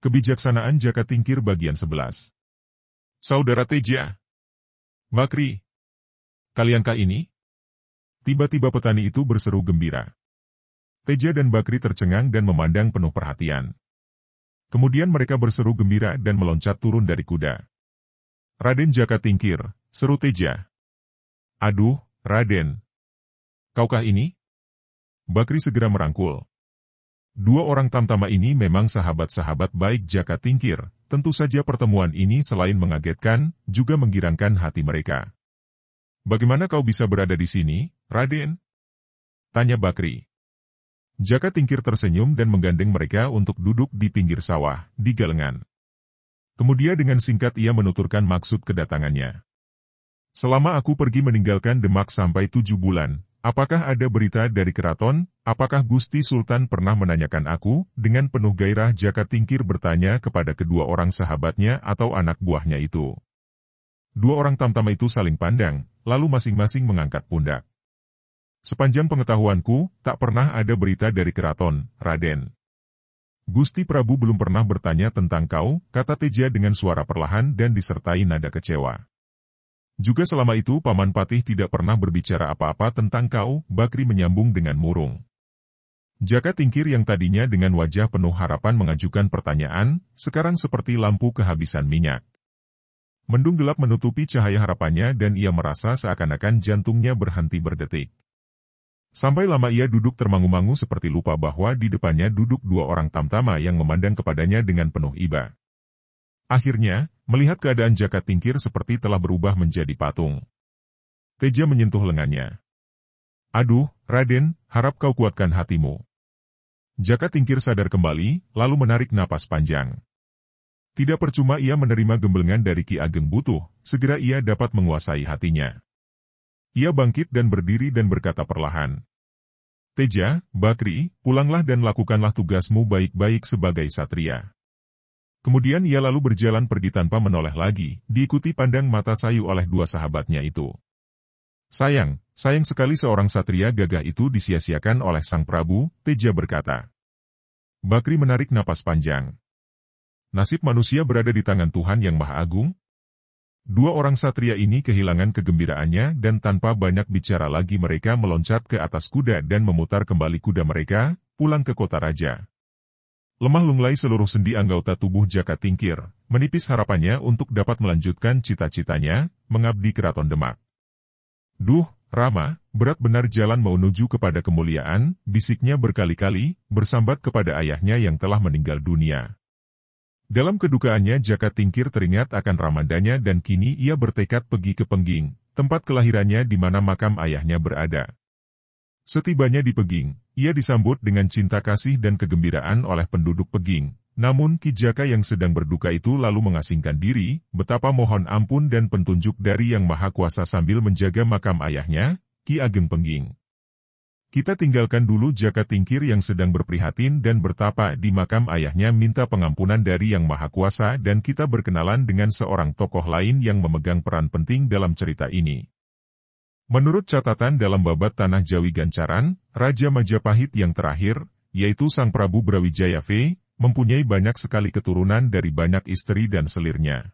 Kebijaksanaan Jaka Tingkir bagian 11 Saudara Teja Bakri Kaliankah ini? Tiba-tiba petani itu berseru gembira. Teja dan Bakri tercengang dan memandang penuh perhatian. Kemudian mereka berseru gembira dan meloncat turun dari kuda. Raden Jaka Tingkir, seru Teja. Aduh, Raden. Kaukah ini? Bakri segera merangkul. Dua orang tamtama ini memang sahabat-sahabat baik Jaka Tingkir, tentu saja pertemuan ini selain mengagetkan, juga menggirangkan hati mereka. Bagaimana kau bisa berada di sini, Raden? Tanya Bakri. Jaka Tingkir tersenyum dan menggandeng mereka untuk duduk di pinggir sawah, di galengan. Kemudian dengan singkat ia menuturkan maksud kedatangannya. Selama aku pergi meninggalkan Demak sampai tujuh bulan, Apakah ada berita dari keraton? Apakah Gusti Sultan pernah menanyakan aku? Dengan penuh gairah Jaka Tingkir bertanya kepada kedua orang sahabatnya atau anak buahnya itu. Dua orang tamtama itu saling pandang, lalu masing-masing mengangkat pundak. Sepanjang pengetahuanku, tak pernah ada berita dari keraton, Raden. Gusti Prabu belum pernah bertanya tentang kau, kata Teja dengan suara perlahan dan disertai nada kecewa. Juga selama itu Paman Patih tidak pernah berbicara apa-apa tentang kau, Bakri menyambung dengan murung. Jaka Tingkir yang tadinya dengan wajah penuh harapan mengajukan pertanyaan, sekarang seperti lampu kehabisan minyak. Mendung gelap menutupi cahaya harapannya dan ia merasa seakan-akan jantungnya berhenti berdetik. Sampai lama ia duduk termangu-mangu seperti lupa bahwa di depannya duduk dua orang tamtama yang memandang kepadanya dengan penuh iba. Akhirnya, melihat keadaan Jaka Tingkir seperti telah berubah menjadi patung. Teja menyentuh lengannya. Aduh, Raden, harap kau kuatkan hatimu. Jaka Tingkir sadar kembali, lalu menarik napas panjang. Tidak percuma ia menerima gemblengan dari Ki Ageng Butuh, segera ia dapat menguasai hatinya. Ia bangkit dan berdiri dan berkata perlahan. Teja, Bakri, pulanglah dan lakukanlah tugasmu baik-baik sebagai satria. Kemudian ia lalu berjalan pergi tanpa menoleh lagi, diikuti pandang mata sayu oleh dua sahabatnya itu. Sayang, sayang sekali seorang satria gagah itu disia-siakan oleh sang Prabu, Teja berkata. Bakri menarik napas panjang. Nasib manusia berada di tangan Tuhan yang Maha Agung? Dua orang satria ini kehilangan kegembiraannya dan tanpa banyak bicara lagi mereka meloncat ke atas kuda dan memutar kembali kuda mereka, pulang ke kota raja. Lemah lunglai seluruh sendi anggota tubuh Jaka Tingkir, menipis harapannya untuk dapat melanjutkan cita-citanya, mengabdi keraton Demak. Duh, Rama, berat benar jalan menuju kepada kemuliaan, bisiknya berkali-kali, bersambat kepada ayahnya yang telah meninggal dunia. Dalam kedukaannya Jaka Tingkir teringat akan Ramadanya dan kini ia bertekad pergi ke Pengging, tempat kelahirannya di mana makam ayahnya berada. Setibanya di Peging, ia disambut dengan cinta kasih dan kegembiraan oleh penduduk Peging. Namun Ki Jaka yang sedang berduka itu lalu mengasingkan diri, betapa mohon ampun dan petunjuk dari Yang Maha Kuasa sambil menjaga makam ayahnya, Ki Ageng Pengging. Kita tinggalkan dulu Jaka Tingkir yang sedang berprihatin dan bertapa di makam ayahnya minta pengampunan dari Yang Maha Kuasa dan kita berkenalan dengan seorang tokoh lain yang memegang peran penting dalam cerita ini. Menurut catatan dalam babat Tanah Jawi Gancaran, Raja Majapahit yang terakhir, yaitu Sang Prabu Brawijaya V, mempunyai banyak sekali keturunan dari banyak istri dan selirnya.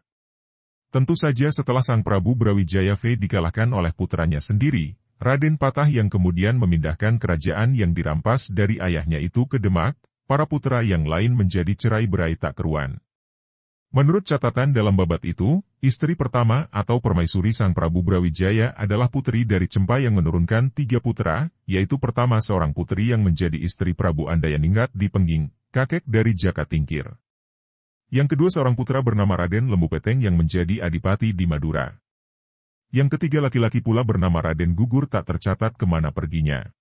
Tentu saja setelah Sang Prabu Brawijaya V dikalahkan oleh putranya sendiri, Raden Patah yang kemudian memindahkan kerajaan yang dirampas dari ayahnya itu ke Demak, para putra yang lain menjadi cerai berai tak keruan. Menurut catatan dalam babat itu, istri pertama atau permaisuri Sang Prabu Brawijaya adalah putri dari Cempa yang menurunkan tiga putra, yaitu pertama seorang putri yang menjadi istri Prabu Andayaningrat di Pengging, kakek dari Jaka Tingkir. Yang kedua seorang putra bernama Raden Lembu Peteng yang menjadi adipati di Madura. Yang ketiga laki-laki pula bernama Raden Gugur tak tercatat ke mana perginya.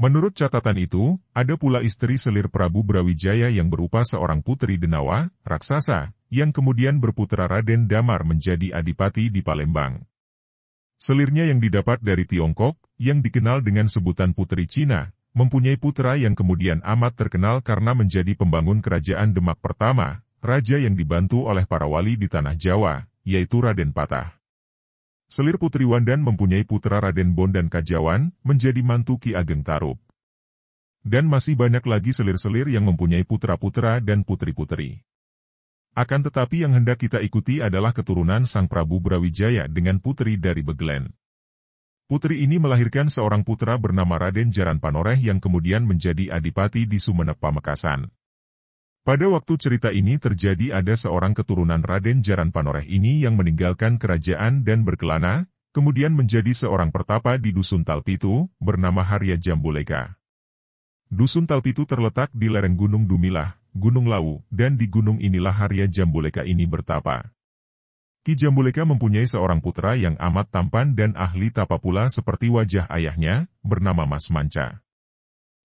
Menurut catatan itu, ada pula istri selir Prabu Brawijaya yang berupa seorang putri Denawa, raksasa, yang kemudian berputra Raden Damar menjadi adipati di Palembang. Selirnya yang didapat dari Tiongkok, yang dikenal dengan sebutan Putri Cina, mempunyai putra yang kemudian amat terkenal karena menjadi pembangun kerajaan Demak pertama, raja yang dibantu oleh para wali di tanah Jawa, yaitu Raden Patah. Selir Putri Wandan mempunyai putra Raden Bondan Kajawan, menjadi mantu Ki Ageng Tarup. Dan masih banyak lagi selir-selir yang mempunyai putra-putra dan putri-putri. Akan tetapi yang hendak kita ikuti adalah keturunan Sang Prabu Brawijaya dengan putri dari Begelen. Putri ini melahirkan seorang putra bernama Raden Jaran Panoreh yang kemudian menjadi adipati di Sumenep Pamekasan. Pada waktu cerita ini terjadi ada seorang keturunan Raden Jaran Panoreh ini yang meninggalkan kerajaan dan berkelana, kemudian menjadi seorang pertapa di Dusun Talpitu, bernama Harya Jambuleka. Dusun Talpitu terletak di lereng Gunung Dumilah, Gunung Lawu, dan di gunung inilah Harya Jambuleka ini bertapa. Ki Jambuleka mempunyai seorang putra yang amat tampan dan ahli tapa pula seperti wajah ayahnya, bernama Mas Manca.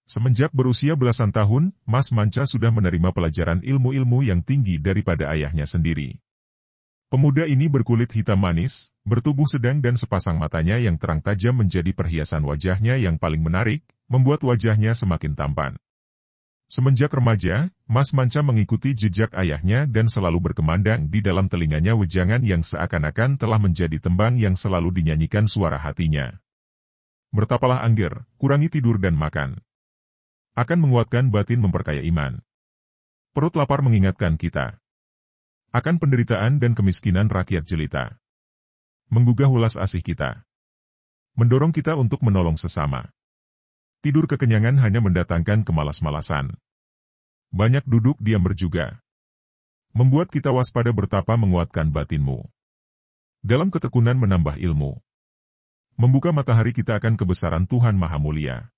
Semenjak berusia belasan tahun, Mas Manca sudah menerima pelajaran ilmu-ilmu yang tinggi daripada ayahnya sendiri. Pemuda ini berkulit hitam manis, bertubuh sedang dan sepasang matanya yang terang tajam menjadi perhiasan wajahnya yang paling menarik, membuat wajahnya semakin tampan. Semenjak remaja, Mas Manca mengikuti jejak ayahnya dan selalu berkemandang di dalam telinganya wejangan yang seakan-akan telah menjadi tembang yang selalu dinyanyikan suara hatinya. Bertapalah angger, kurangi tidur dan makan. Akan menguatkan batin memperkaya iman. Perut lapar mengingatkan kita. Akan penderitaan dan kemiskinan rakyat jelita. Menggugah ulas asih kita. Mendorong kita untuk menolong sesama. Tidur kekenyangan hanya mendatangkan kemalas-malasan. Banyak duduk diam berjuga. Membuat kita waspada bertapa menguatkan batinmu. Dalam ketekunan menambah ilmu. Membuka matahari kita akan kebesaran Tuhan Maha Mulia.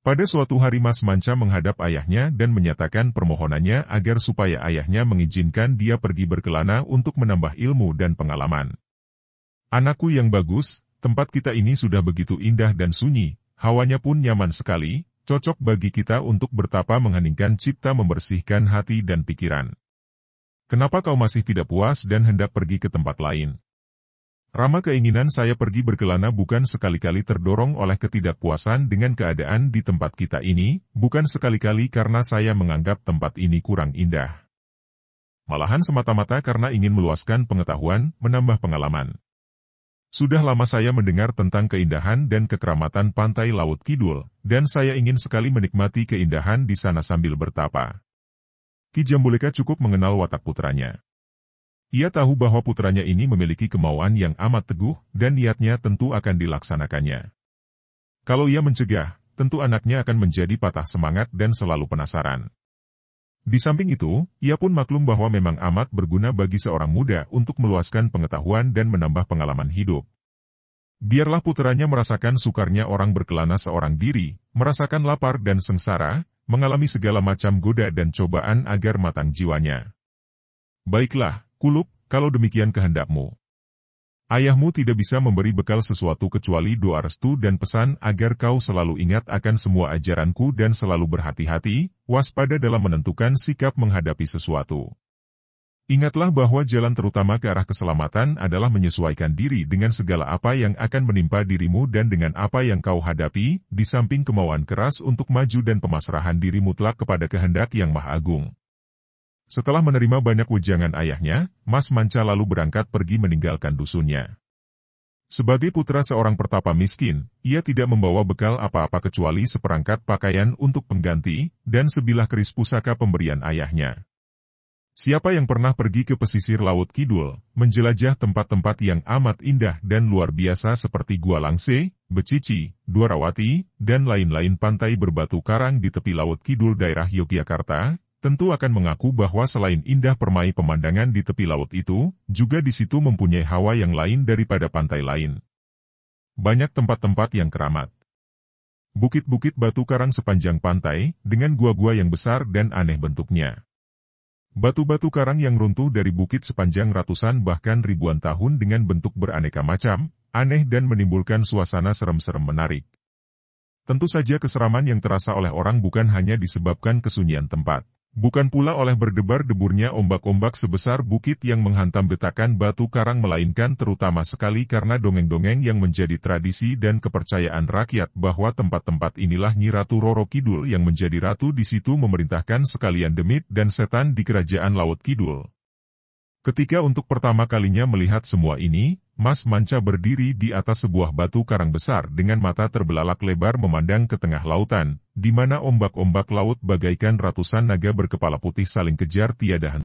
Pada suatu hari Mas Manca menghadap ayahnya dan menyatakan permohonannya agar supaya ayahnya mengizinkan dia pergi berkelana untuk menambah ilmu dan pengalaman. Anakku yang bagus, tempat kita ini sudah begitu indah dan sunyi, Hawanya pun nyaman sekali, cocok bagi kita untuk bertapa mengheningkan cipta membersihkan hati dan pikiran. Kenapa kau masih tidak puas dan hendak pergi ke tempat lain? Rama keinginan saya pergi berkelana bukan sekali-kali terdorong oleh ketidakpuasan dengan keadaan di tempat kita ini, bukan sekali-kali karena saya menganggap tempat ini kurang indah. Malahan semata-mata karena ingin meluaskan pengetahuan, menambah pengalaman. Sudah lama saya mendengar tentang keindahan dan kekeramatan pantai Laut Kidul, dan saya ingin sekali menikmati keindahan di sana sambil bertapa. Ki Jambuleka cukup mengenal watak putranya. Ia tahu bahwa putranya ini memiliki kemauan yang amat teguh, dan niatnya tentu akan dilaksanakannya. Kalau ia mencegah, tentu anaknya akan menjadi patah semangat dan selalu penasaran. Di samping itu, ia pun maklum bahwa memang amat berguna bagi seorang muda untuk meluaskan pengetahuan dan menambah pengalaman hidup. Biarlah puteranya merasakan sukarnya orang berkelana seorang diri, merasakan lapar dan sengsara, mengalami segala macam goda dan cobaan agar matang jiwanya. Baiklah, kulup, kalau demikian kehendakmu. Ayahmu tidak bisa memberi bekal sesuatu kecuali doa restu dan pesan agar kau selalu ingat akan semua ajaranku dan selalu berhati-hati, waspada dalam menentukan sikap menghadapi sesuatu. Ingatlah bahwa jalan terutama ke arah keselamatan adalah menyesuaikan diri dengan segala apa yang akan menimpa dirimu dan dengan apa yang kau hadapi, di samping kemauan keras untuk maju dan pemasrahan diri mutlak kepada kehendak yang maha agung. Setelah menerima banyak wejangan ayahnya, Mas Manca lalu berangkat pergi meninggalkan dusunnya. Sebagai putra seorang pertapa miskin, ia tidak membawa bekal apa-apa kecuali seperangkat pakaian untuk pengganti, dan sebilah keris pusaka pemberian ayahnya. Siapa yang pernah pergi ke pesisir Laut Kidul, menjelajah tempat-tempat yang amat indah dan luar biasa seperti Gua Langse, Becici, Duarawati, dan lain-lain pantai berbatu karang di tepi Laut Kidul daerah Yogyakarta, tentu akan mengaku bahwa selain indah permai pemandangan di tepi laut itu, juga di situ mempunyai hawa yang lain daripada pantai lain. Banyak tempat-tempat yang keramat. Bukit-bukit batu karang sepanjang pantai, dengan gua-gua yang besar dan aneh bentuknya. Batu-batu karang yang runtuh dari bukit sepanjang ratusan bahkan ribuan tahun dengan bentuk beraneka macam, aneh dan menimbulkan suasana serem-serem menarik. Tentu saja keseraman yang terasa oleh orang bukan hanya disebabkan kesunyian tempat. Bukan pula oleh berdebar-deburnya ombak-ombak sebesar bukit yang menghantam detakan batu karang melainkan terutama sekali karena dongeng-dongeng yang menjadi tradisi dan kepercayaan rakyat bahwa tempat-tempat inilah Nyi Ratu Roro Kidul yang menjadi ratu di situ memerintahkan sekalian demit dan setan di kerajaan Laut Kidul. Ketika untuk pertama kalinya melihat semua ini, Mas Manca berdiri di atas sebuah batu karang besar dengan mata terbelalak lebar memandang ke tengah lautan, di mana ombak-ombak laut bagaikan ratusan naga berkepala putih saling kejar tiada henti.